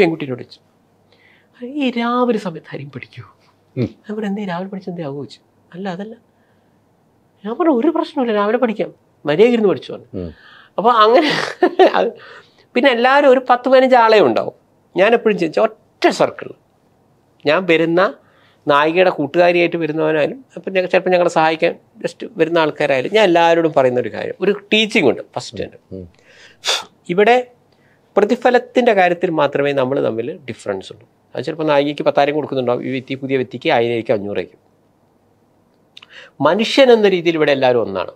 പെൺകുട്ടീനോട് വെച്ചു ഈ രാവിലെ സമയത്ത് ആരെയും പഠിക്കൂ അവിടെ എന്തേ രാവിലെ പഠിച്ചെന്തേ ആകുമോ വെച്ചു അല്ല അതല്ല. ഞാൻ പറഞ്ഞു ഒരു പ്രശ്നമില്ല രാവിലെ പഠിക്കാം. മര്യാദ ഇരുന്ന് പഠിച്ചു പറഞ്ഞു അപ്പോൾ അങ്ങനെ പിന്നെ എല്ലാവരും ഒരു പത്ത് പതിനഞ്ച് ആളെ ഉണ്ടാവും. ഞാൻ എപ്പോഴും ചോദിച്ചാൽ ഒറ്റ സർക്കിൾ ഞാൻ വരുന്ന നായികയുടെ കൂട്ടുകാരിയായിട്ട് വരുന്നവനായാലും അപ്പം ഞങ്ങൾ ചിലപ്പോൾ ഞങ്ങളെ സഹായിക്കാൻ ജസ്റ്റ് വരുന്ന ആൾക്കാരായാലും ഞാൻ എല്ലാവരോടും പറയുന്ന ഒരു കാര്യം. ഒരു ടീച്ചിങ് ഉണ്ട് ഫസ്റ്റ് തന്നെ ഇവിടെ പ്രതിഫലത്തിന്റെ കാര്യത്തിൽ മാത്രമേ നമ്മൾ തമ്മിൽ ഡിഫറൻസ് ഉള്ളൂ. അത് ചിലപ്പോൾ നായികയ്ക്ക് പത്തായിരം കൊടുക്കുന്നുണ്ടാവും. ഈ വ്യക്തി പുതിയ വ്യക്തിക്ക് ആയിരയ്ക്ക് അഞ്ഞൂറേക്കും മനുഷ്യൻ എന്ന രീതിയിൽ ഇവിടെ എല്ലാവരും ഒന്നാണ്.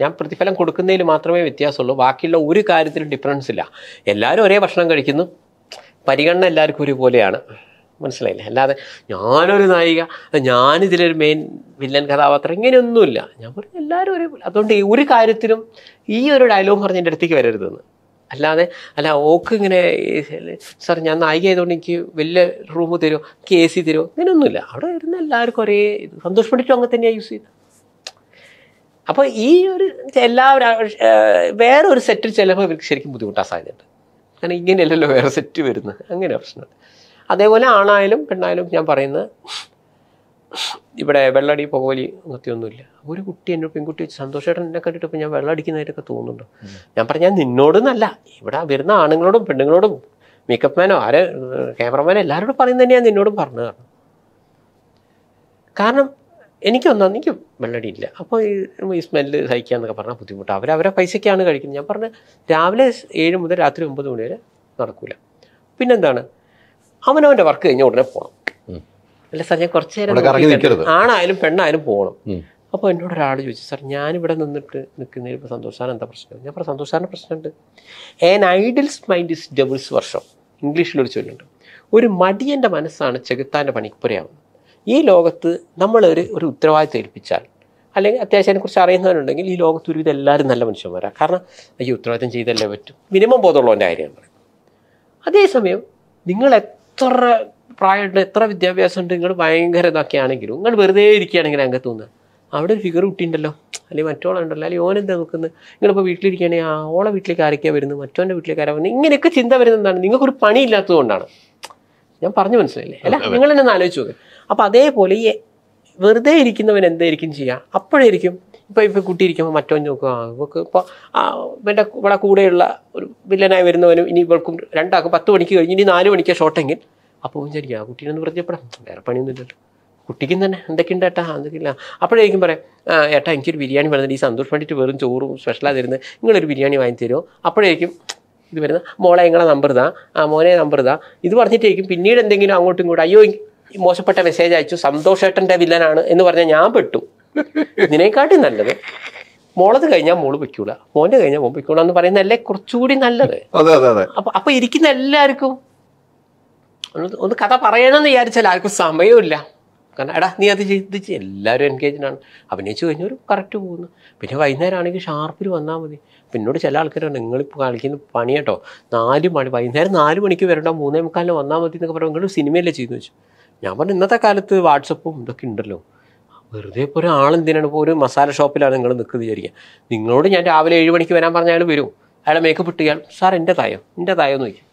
ഞാൻ പ്രതിഫലം കൊടുക്കുന്നതിൽ മാത്രമേ വ്യത്യാസമുള്ളൂ. ബാക്കിയുള്ള ഒരു കാര്യത്തിലും ഡിഫറൻസ് ഇല്ല. എല്ലാവരും ഒരേ ഭക്ഷണം കഴിക്കുന്നു. പരിഗണന എല്ലാവർക്കും ഒരുപോലെയാണ്. മനസ്സിലായില്ലേ? അല്ലാതെ ഞാനൊരു നായിക ഞാനിതിലൊരു മെയിൻ വില്ലൻ കഥാപാത്രം ഇങ്ങനെയൊന്നുമില്ല. ഞാൻ പറഞ്ഞു എല്ലാവരും ഒരേപോലെ. അതുകൊണ്ട് ഒരു കാര്യത്തിലും ഈ ഒരു ഡയലോഗ് പറഞ്ഞ് എന്റെ അടുത്തേക്ക് വരരുതെന്ന്. അല്ലാതെ അല്ല ഓക്ക് ഇങ്ങനെ സാർ ഞാൻ നായിക ആയതുകൊണ്ട് എനിക്ക് വലിയ റൂം തരുമോ എ സി തരുമോ ഇങ്ങനെയൊന്നുമില്ല. അവിടെ വരുന്ന എല്ലാവർക്കും ഒരേ ഇത്. സന്തോഷ് അങ്ങനെ തന്നെയാണ് യൂസ് ചെയ്തത് അപ്പോൾ ഈ ഒരു എല്ലാവരും വേറെ ഒരു സെറ്റിൽ ചിലപ്പോൾ ഇവർക്ക് ശരിക്കും ബുദ്ധിമുട്ടാൻ സാധ്യതയുണ്ട്. കാരണം ഇങ്ങനെയല്ലല്ലോ വേറെ സെറ്റ് വരുന്നത്. അങ്ങനെ പ്രശ്നമുണ്ട് അതേപോലെ ആണായാലും പെണ്ണായാലും ഞാൻ പറയുന്നത് ഇവിടെ വെള്ളടി പുകവലി അങ്ങനത്തെ ഒന്നുമില്ല ഒരു കുട്ടി എന്നോട് പെൺകുട്ടി വെച്ച് സന്തോഷമായിട്ട് എന്നെ കണ്ടിട്ട് ഞാൻ വെള്ളടിക്കുന്നതായിട്ടൊക്കെ തോന്നുന്നുണ്ട്? ഞാൻ പറഞ്ഞു ഞാൻ നിന്നോടൊന്നല്ല. ഇവിടെ വരുന്ന ആണുങ്ങളോടും പെണ്ണുങ്ങളോടും മേക്കപ്പ് മാനോ ആര് ക്യാമറമാനോ എല്ലാവരോടും പറയുന്നത് ഞാൻ നിന്നോടും പറഞ്ഞു കാരണം കാരണം എനിക്കൊന്നും എനിക്ക് വെള്ളടി ഇല്ല അപ്പോൾ ഈ സ്മെല്ല് സഹിക്കുക എന്നൊക്കെ പറഞ്ഞാൽ ബുദ്ധിമുട്ടാണ് അവർ അവരെ പൈസയ്ക്കാണ് കഴിക്കുന്നത്. ഞാൻ പറഞ്ഞ രാവിലെ ഏഴ് മുതൽ രാത്രി ഒമ്പത് മണി വരെ നടക്കൂല. പിന്നെന്താണ്? അവനവന്റെ വർക്ക് കഴിഞ്ഞ ഉടനെ പോകണം. അല്ല സാർ ഞാൻ കുറച്ച് നേരം. ആണായാലും പെണ്ണായാലും പോകണം. അപ്പോൾ എന്നോട് ഒരാൾ ചോദിച്ചു സാർ ഞാനിവിടെ നിന്നിട്ട് നിൽക്കുന്നതിൽ ഇപ്പോൾ സന്തോഷാണ്? എന്താ പ്രശ്നം? ഞാൻ പറഞ്ഞു സന്തോഷാന്റെ പ്രശ്നമുണ്ട്. An idles mind is devil's വർഷം ഇംഗ്ലീഷിലൊരു ചൊല്ലുണ്ട്. ഒരു മടിയന്റെ മനസ്സാണ് ചെകുത്താന്റെ പണിപ്പുരയാവുന്നത് ഈ ലോകത്ത് നമ്മളൊരു ഒരു ഉത്തരവാദിത്തം ഏൽപ്പിച്ചാൽ അല്ലെങ്കിൽ അത്യാവശ്യം അതിനെക്കുറിച്ച് അറിയുന്നവരുണ്ടെങ്കിൽ ഈ ലോകത്ത് ഒരുവിധം എല്ലാവരും നല്ല മനുഷ്യന്മാരാണ് കാരണം ഈ ഉത്തരവാദിത്തം ചെയ്തല്ലേ പറ്റും? മിനിമം ബോധമുള്ളവന്റെ കാര്യമാണ് അതേസമയം നിങ്ങൾ എത്ര പ്രായമുണ്ട് എത്ര വിദ്യാഭ്യാസം ഉണ്ട് നിങ്ങൾ ഭയങ്കര ഇതൊക്കെ ആണെങ്കിലും നിങ്ങൾ വെറുതെ ഇരിക്കുകയാണെങ്കിൽ അംഗത്ത് തോന്നുക അവിടെ ഒരു ഫിഗർ കുട്ടിയുണ്ടല്ലോ. അല്ലെങ്കിൽ മറ്റോളുണ്ടല്ലോ. അല്ലെങ്കിൽ ഓനെന്താ നോക്കുന്നത് നിങ്ങളിപ്പോൾ വീട്ടിലിരിക്കുകയാണെങ്കിൽ ആ ഓളെ വീട്ടിലേക്ക് ആരൊക്കെയാണ് വരുന്നത്? മറ്റോന്റെ വീട്ടിലേക്ക് ആരാ വരുന്നത്? ഇങ്ങനെയൊക്കെ ചിന്ത വരുന്നതാണ് നിങ്ങൾക്കൊരു പണി ഇല്ലാത്തതുകൊണ്ടാണ് ഞാൻ പറഞ്ഞു മനസ്സിലായില്ലേ? അല്ല നിങ്ങൾ തന്നെ ഒന്ന് ആലോചിച്ച് നോക്ക്. അപ്പോൾ അതേപോലെ ഈ വെറുതെ ഇരിക്കുന്നവൻ എന്തായിരിക്കും ചെയ്യുക? അപ്പോഴായിരിക്കും ഇപ്പോൾ ഇപ്പോൾ കുട്ടി ഇരിക്കുമ്പോൾ മറ്റോ നോക്കുക. ഇവൾക്ക് ഇപ്പോൾ ഇവന്റെ ഇവിടെ കൂടെയുള്ള ഒരു വില്ലനായി വരുന്നവനും ഇനി ഇവൾക്കും രണ്ടാക്കും പത്ത് മണിക്ക് കഴിഞ്ഞ് ഇനി നാല് മണിക്ക് ഷോട്ടെങ്കിൽ അപ്പോൾ വിചാരിക്കുക ആ കുട്ടീനെന്ന് പരിചയപ്പെടാം. വേറെ പണിയൊന്നുമില്ലല്ലോ. കുട്ടിക്കും തന്നെ എന്തൊക്കെയുണ്ട് ഏട്ടാ? എന്തൊക്കെയില്ല അപ്പോഴേക്കും പറയാം ഏട്ടാ എനിക്കൊരു ബിരിയാണി വേണമെന്നുണ്ട് ഈ സന്തോഷം വേണ്ടിയിട്ട് വെറും ചോറും സ്പെഷ്യലാണ് തരുന്നത് നിങ്ങളൊരു ബിരിയാണി വാങ്ങി തരുമോ? അപ്പോഴേക്കും ഇത് വരുന്ന മോളെ നിങ്ങളെ നമ്പർ ഇതാ. ആ മോനെ നമ്പർ ഇതാ. ഇത് പറഞ്ഞിട്ടേക്കും പിന്നീട് എന്തെങ്കിലും അങ്ങോട്ടും ഇങ്ങോട്ടും അയ്യോ മോശപ്പെട്ട മെസ്സേജ് അയച്ചു. സന്തോഷേട്ടന്റെ വില്ലനാണ് എന്ന് പറഞ്ഞാൽ ഞാൻ പെട്ടു. ഇതിനെക്കാട്ടി നല്ലത് മോളത് കഴിഞ്ഞാൽ മോൾ പൊയ്ക്കൂല മോന്റെ കഴിഞ്ഞാൽ മോൻ പൊയ്ക്കൂല എന്ന് പറയുന്നതല്ലേ കുറച്ചുകൂടി നല്ലത്. അപ്പൊ അപ്പൊ ഇരിക്കുന്ന എല്ലാവർക്കും ഒന്ന് ഒന്ന് കഥ പറയണമെന്ന് വിചാരിച്ചാൽ ആർക്കും സമയമില്ല. കാരണം എടാ നീ അത് ചെയ്ത്. എല്ലാവരും എൻഗേജിനാണ് അഭിനയിച്ച് കഴിഞ്ഞാൽ ഒരു കറക്റ്റ് പോകുന്നു. പിന്നെ വൈകുന്നേരം ആണെങ്കിൽ ഷാർപ്പിൽ വന്നാൽ മതി പിന്നോട് ചില ആൾക്കാരുണ്ട് നിങ്ങളിപ്പോൾ കളിക്കുന്ന പണി കേട്ടോ നാല് മണി വൈകുന്നേരം നാല് മണിക്ക് വരണ്ട മൂന്നേ മുക്കാലിന് വന്നാൽ മതി എന്നൊക്കെ പറയുമ്പോൾ നിങ്ങൾ സിനിമയല്ലേ ചെയ്തു വെച്ചു. ഞാൻ പറഞ്ഞു ഇന്നത്തെ കാലത്ത് വാട്സപ്പും ഇതൊക്കെ ഉണ്ടല്ലോ. വെറുതെ ഇപ്പോൾ ഒരാളെന്തിനാണ് ഇപ്പോൾ ഒരു മസാല ഷോപ്പിലാണ് നിങ്ങൾ നിൽക്കുന്നത് വിചാരിക്കുക നിങ്ങളോട് ഞാൻ രാവിലെ ഏഴ് മണിക്ക് വരാൻ പറഞ്ഞ അയാൾ വരും. അയാളെ മേക്കപ്പ് ഇട്ട് ഇയാൾ സാർ എന്റെ തായോ? എന്റെ തായോ എന്ന് ചോദിക്കും.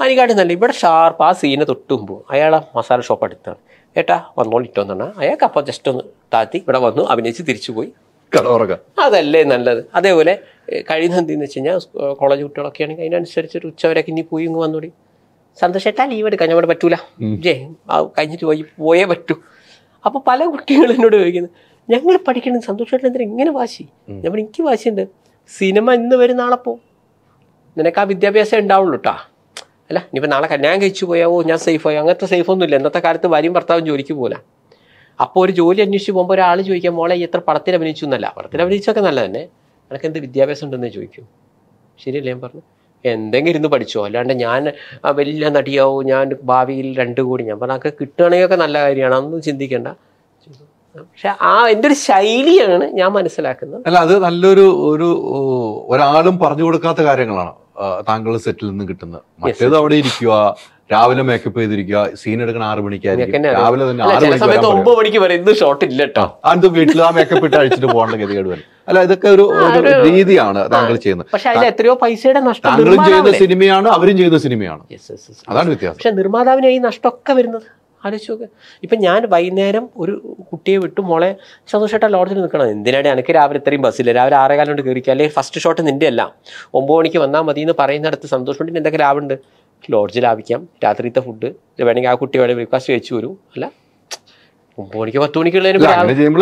അതിനെക്കാട്ടി നല്ല ഇവിടെ ഷാർപ്പ് ആ സീനെ തൊട്ടുമ്പോൾ അയാളെ മസാല ഷോപ്പ് അടുത്താണ്. ഏട്ടാ വന്നോളിട്ടോ എന്നാണ് അയാൾക്ക് അപ്പം ജസ്റ്റ് ഒന്ന് താത്തി ഇവിടെ വന്നു അഭിനയിച്ച് തിരിച്ചു പോയി. അതല്ലേ നല്ലത്. അതേപോലെ കഴിയുന്ന എന്തെന്ന് വെച്ച് കഴിഞ്ഞാൽ കോളേജ് കുട്ടികളൊക്കെ ആണെങ്കിൽ അതിനനുസരിച്ച് ഒരു ഉച്ചവരൊക്കെ ഇനി പോയി ഇങ്ങ് വന്നോടി സന്തോഷേട്ടാ ലീവ് എടുക്കാൻ ഞാൻ പറ്റൂല. ജേ ആ കഴിഞ്ഞിട്ട് പോയി പോയേ പറ്റൂ. അപ്പോൾ പല കുട്ടികളും എന്നോട് ചോദിക്കുന്നത് ഞങ്ങൾ പഠിക്കണം സന്തോഷേട്ടൻ എന്തിനാ ഇങ്ങനെ വാശി? ഞാൻ എനിക്ക് വാശിയുണ്ട്. സിനിമ ഇന്ന് വരും നാളെ പോ നിനക്ക് ആ വിദ്യാഭ്യാസം ഉണ്ടാവുള്ളൂ കേട്ടാ അല്ല ഇനിയിപ്പോൾ നാളെ കല്യാണം കഴിച്ചു പോയാവോ? ഞാൻ സേഫ് ആയോ. അങ്ങനത്തെ സേഫ് ഒന്നുമില്ല. ഇന്നത്തെ കാലത്ത് ഭാര്യയും ഭർത്താവും ജോലിക്ക് പോല അപ്പോൾ ഒരു ജോലി അന്വേഷിച്ച് പോകുമ്പോൾ ഒരാൾ ചോദിക്കാം മോളെ എത്ര പടത്തിൽ അഭിനയിച്ചു? എന്നല്ല. പടത്തിൽ അഭിനയിച്ചൊക്കെ നല്ല തന്നെ നിനക്ക് എന്ത് വിദ്യാഭ്യാസം ഉണ്ടെന്ന് ചോദിക്കും. ശരിയല്ലേ ഞാൻ പറഞ്ഞു എന്തെങ്കിലും ഇരുന്ന് പഠിച്ചോ. അല്ലാണ്ട് ഞാൻ വലിയ നടിയാവോ? ഞാൻ ഭാവിയിൽ രണ്ട് കോടി. ഞാൻ പറഞ്ഞു അതൊക്കെ കിട്ടുകയാണെങ്കിൽ ഒക്കെ നല്ല കാര്യമാണ്. അതൊന്നും ചിന്തിക്കേണ്ട. പക്ഷെ ആ എന്റെ ഒരു ശൈലിയാണ് ഞാൻ മനസ്സിലാക്കുന്നത്. അല്ല അത് നല്ലൊരു ഒരു ഒരാളും പറഞ്ഞു കൊടുക്കാത്ത കാര്യങ്ങളാണ്. താങ്കൾ സെറ്റിൽ നിന്ന് കിട്ടുന്നത് മറ്റേത് അവിടെ ഇരിക്കുക രാവിലെ മേക്കപ്പ് ചെയ്തിരിക്കുക സീൻ എടുക്കണ ആറ് മണിക്കായിരിക്കും. രാവിലെ തന്നെ ആറ് മണിക്ക്. ഒമ്പത് മണിക്ക് വരെ ഇന്ന് ഷോട്ട് ഇല്ല കേട്ടോ അത് വീട്ടിൽ ആ മേക്കപ്പ് ഇട്ട് അഴിച്ചിട്ട് പോകേണ്ട ഗതികേട് വരും അല്ല ഇതൊക്കെ ഒരു ഒരു രീതിയാണ് താങ്കൾ ചെയ്യുന്നത്. പക്ഷെ അതിൽ എത്രയോ പൈസയുടെ നഷ്ടം താങ്കളും ചെയ്യുന്ന സിനിമയാണ് അവരും ചെയ്യുന്ന സിനിമയാണ്. അതാണ് വ്യത്യാസം. പക്ഷെ നിർമ്മാതാവിന് ഈ നഷ്ടമൊക്കെ വരുന്നത്? ആലോചിച്ച് നോക്ക്. ഇപ്പം ഞാൻ വൈകുന്നേരം ഒരു കുട്ടിയെ വിട്ടു മോളെ സന്തോഷമായിട്ട് ലോഡ്ജിൽ നിൽക്കണം. എന്തിനാണ് എനിക്ക് രാവിലെ ഇത്രയും ബസ്സില്ല രാവിലെ ആറേകാലം കൊണ്ട് കയറിക്കുക അല്ലെങ്കിൽ ഫസ്റ്റ് ഷോട്ട് നിന്റെ അല്ല ഒമ്പത് മണിക്ക് വന്നാൽ മതി എന്ന് പറയുന്നിടത്ത് സന്തോഷം കൊണ്ട് എന്തൊക്കെ ലാഭമുണ്ട്? ലോഡ്ജിൽ ലാഭിക്കാം രാത്രിത്തെ ഫുഡ് വേണമെങ്കിൽ ആ കുട്ടി വേണമെങ്കിൽ ബ്രേക്ക്ഫാസ്റ്റ് കഴിച്ചു വരും. അല്ല ഒമ്പത് മണിക്ക് പത്ത് മണിക്കുള്ളതിന്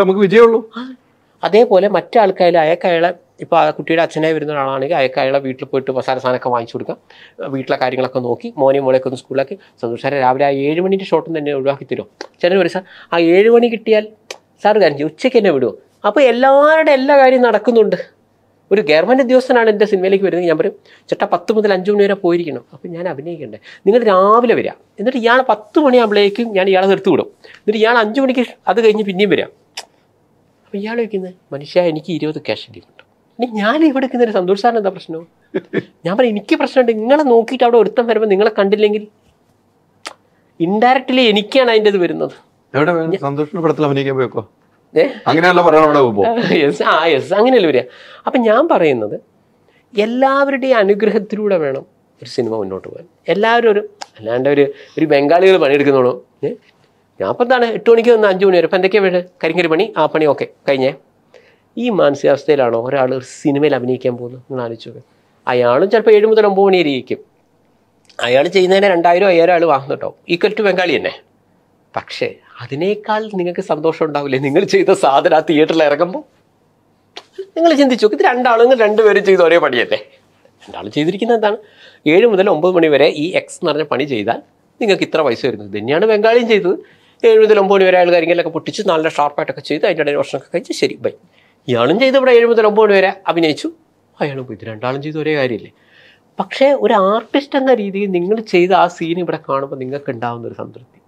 നമുക്ക് വിജയമുള്ളൂ. അതേപോലെ മറ്റേ ആൾക്കാരിൽ അയാൾക്ക് അയാളെ ഇപ്പോൾ ആ കുട്ടിയുടെ അച്ഛനായി വരുന്ന ഒരാളാണെങ്കിൽ അയാൾക്ക് അയാളെ വീട്ടിൽ പോയിട്ട് മസാല സാധനമൊക്കെ വാങ്ങിച്ചു കൊടുക്കാം. വീട്ടിലെ കാര്യങ്ങളൊക്കെ നോക്കി മോനെയും മോളെയൊക്കെ ഒന്ന് സ്കൂളിലാക്കി സന്തോഷം രാവിലെ ആ ഏഴ് മണിന്റെ ഷോട്ടും തന്നെ ഒഴിവാക്കി തരുമോ? ചിലർ പറയും സാർ ആ ഏഴ് മണി കിട്ടിയാൽ സാർ കാര്യം ഉച്ചയ്ക്ക് എന്നെ വിടുമോ അപ്പോൾ എല്ലാവരുടെ എല്ലാ കാര്യവും നടക്കുന്നുണ്ട്. ഒരു ഗവൺമെന്റ് ഉദ്യോഗസ്ഥനാണ് എന്റെ സിനിമയിലേക്ക് വരുന്നത് ഞാൻ പറയും ചേട്ടാ പത്ത് മുതൽ അഞ്ച് മണി വരെ പോയിരിക്കണം. അപ്പോൾ ഞാൻ അഭിനയിക്കണ്ടേ? നിങ്ങൾ രാവിലെ വരിക. എന്നിട്ട് ഇയാൾ പത്ത് മണിയാകുമ്പോഴേക്കും ഞാൻ ഇയാളെ നിർത്തി വിടും. എന്നിട്ട് ഇയാൾ അഞ്ച് മണിക്ക് അത് കഴിഞ്ഞ് പിന്നെയും വരാം അപ്പോൾ ഇയാൾ വയ്ക്കുന്നത് മനുഷ്യ എനിക്ക് ഇരുപത് ക്യാഷ് കിട്ടും ഇനി ഞാൻ ഇവിടെ നിൽക്കുന്ന ഒരു സന്തോഷ് സാറിന് എന്താ പ്രശ്നം? ഞാൻ പറയും എനിക്ക് പ്രശ്നമുണ്ട്. നിങ്ങളെ നോക്കിയിട്ട് അവിടെ ഒരുത്തം വരുമ്പോൾ നിങ്ങളെ കണ്ടില്ലെങ്കിൽ ഇൻഡയറക്റ്റ്ലി എനിക്കാണ് അതിന്റെ ഇത് വരുന്നത് സന്തോഷിന്റെ പടത്തിൽ അഭിനയിക്കാൻ അങ്ങനെയല്ല യെസ് ആ യെസ് അങ്ങനെയല്ലേ വരിക. അപ്പം ഞാൻ പറയുന്നത് എല്ലാവരുടെയും അനുഗ്രഹത്തിലൂടെ വേണം ഒരു സിനിമ മുന്നോട്ട് പോകാൻ. എല്ലാവരും ഒരു അല്ലാണ്ട് ഒരു ഒരു ബംഗാളികൾ പണിയെടുക്കുന്നോളൂ ഏ? ഞാൻ ഇപ്പം എന്താണ് എട്ട് മണിക്ക് വന്ന് അഞ്ച് മണി വരെ. അപ്പം എന്തൊക്കെയാണ് വേണ്ടത്? കരിങ്കരി പണി ആ പണി ഓക്കെ കഴിഞ്ഞേ. ഈ മാനസികാവസ്ഥയിലാണോ ഒരാൾ ഒരു സിനിമയിൽ അഭിനയിക്കാൻ പോകുന്നത്? നിങ്ങൾ ആലോചിച്ചു അയാളും ചിലപ്പോൾ ഏഴ് മുതൽ ഒമ്പത് മണി ഇരിക്കും അയാൾ ചെയ്യുന്നതിന് രണ്ടായിരം അയ്യായിരം ആൾ വാങ്ങുന്നുണ്ടോ ഈക്വൽ ടു ബംഗാളി തന്നെ. പക്ഷേ അതിനേക്കാൾ നിങ്ങൾക്ക് സന്തോഷം ഉണ്ടാവില്ലേ? നിങ്ങൾ ചെയ്ത സാധനം ആ തിയേറ്ററിൽ ഇറങ്ങുമ്പോൾ നിങ്ങൾ ചിന്തിച്ചു ഇത് രണ്ടാളും രണ്ടുപേരും ചെയ്ത ഒരേ പണിയല്ലേ? രണ്ടാളും ചെയ്തിരിക്കുന്നത് എന്താണ്? ഏഴ് മുതൽ ഒമ്പത് മണി വരെ ഈ എക്സ് എന്ന് പറഞ്ഞ പണി ചെയ്താൽ നിങ്ങൾക്ക് ഇത്ര പൈസ വരുന്നത്. തന്നെയാണ് ബംഗാളിയും ചെയ്തത്. ഏഴ് മുതൽ ഒമ്പത് മണി വരെ അയാൾ കാര്യങ്ങളിലൊക്കെ പൊട്ടിച്ച് നല്ല ഷാർപ്പായിട്ടൊക്കെ ചെയ്ത് അതിന്റെ ഇടയിൽ വർഷമൊക്കെ കഴിച്ച് ശരി ബൈ ഇയാളും ചെയ്ത് ഇവിടെ മുതൽ ഒമ്പത് വരെ അഭിനയിച്ചു. അയാളും പോയി രണ്ടാളും ചെയ്ത് ഒരേ കാര്യമില്ലേ? പക്ഷേ ഒരു ആർട്ടിസ്റ്റ് എന്ന രീതിയിൽ നിങ്ങൾ ചെയ്ത ആ സീൻ ഇവിടെ കാണുമ്പോൾ നിങ്ങൾക്ക് ഉണ്ടാവുന്ന ഒരു സംതൃപ്തി.